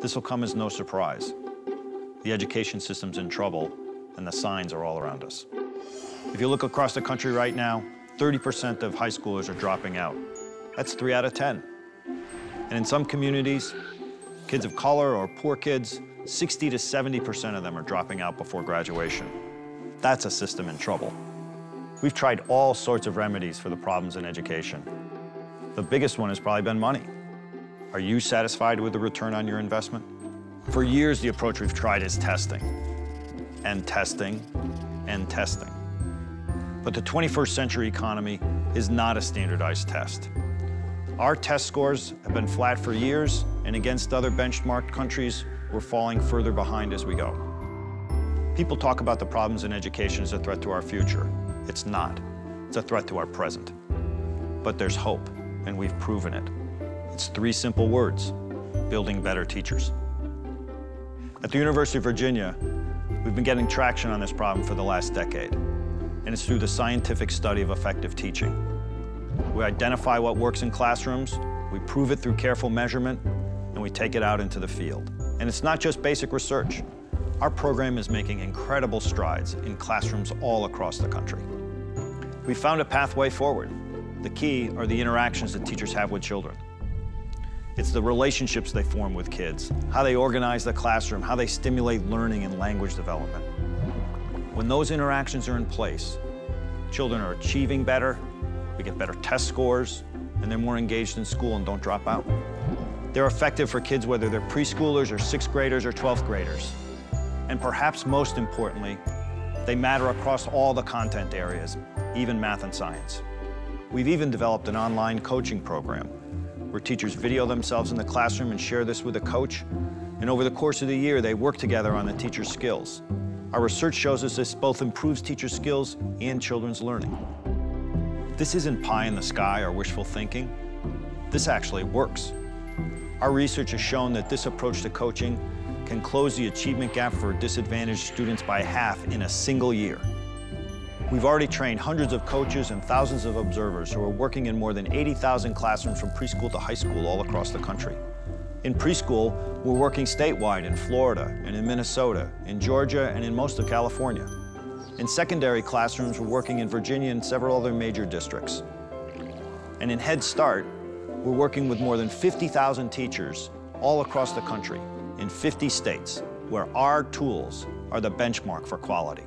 This will come as no surprise. The education system's in trouble, and the signs are all around us. If you look across the country right now, 30% of high schoolers are dropping out. That's three out of 10. And in some communities, kids of color or poor kids, 60 to 70% of them are dropping out before graduation. That's a system in trouble. We've tried all sorts of remedies for the problems in education. The biggest one has probably been money. Are you satisfied with the return on your investment? For years, the approach we've tried is testing, and testing, and testing. But the 21st century economy is not a standardized test. Our test scores have been flat for years, and against other benchmarked countries, we're falling further behind as we go. People talk about the problems in education as a threat to our future. It's not. It's a threat to our present. But there's hope, and we've proven it. It's three simple words, building better teachers. At the University of Virginia, we've been getting traction on this problem for the last decade, and it's through the scientific study of effective teaching. We identify what works in classrooms, we prove it through careful measurement, and we take it out into the field. And it's not just basic research. Our program is making incredible strides in classrooms all across the country. We found a pathway forward. The key are the interactions that teachers have with children. It's the relationships they form with kids, how they organize the classroom, how they stimulate learning and language development. When those interactions are in place, children are achieving better, we get better test scores, and they're more engaged in school and don't drop out. They're effective for kids whether they're preschoolers or sixth graders or 12th graders. And perhaps most importantly, they matter across all the content areas, even math and science. We've even developed an online coaching program where teachers video themselves in the classroom and share this with a coach. And over the course of the year, they work together on the teacher's skills. Our research shows us this both improves teacher skills and children's learning. This isn't pie in the sky or wishful thinking. This actually works. Our research has shown that this approach to coaching can close the achievement gap for disadvantaged students by half in a single year. We've already trained hundreds of coaches and thousands of observers who are working in more than 80,000 classrooms from preschool to high school all across the country. In preschool, we're working statewide in Florida and in Minnesota, in Georgia, and in most of California. In secondary classrooms, we're working in Virginia and several other major districts. And in Head Start, we're working with more than 50,000 teachers all across the country in 50 states where our tools are the benchmark for quality.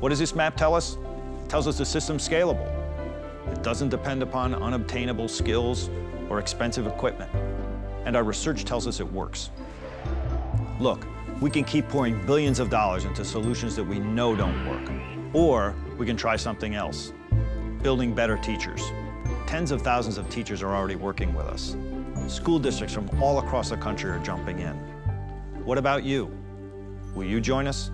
What does this map tell us? It tells us the system's scalable. It doesn't depend upon unobtainable skills or expensive equipment. And our research tells us it works. Look, we can keep pouring billions of dollars into solutions that we know don't work. Or we can try something else, building better teachers. Tens of thousands of teachers are already working with us. School districts from all across the country are jumping in. What about you? Will you join us?